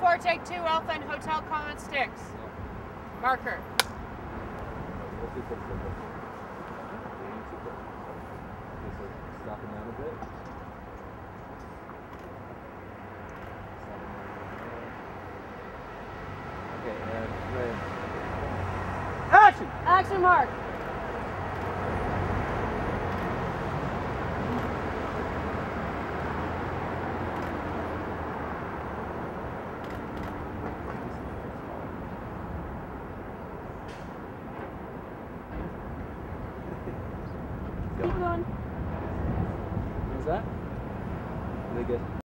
four, take two, Alpha and Hotel Common Sticks. Marker. Stopping down a bit. Okay, and red. Action! Action mark. Going. Was that? Really good.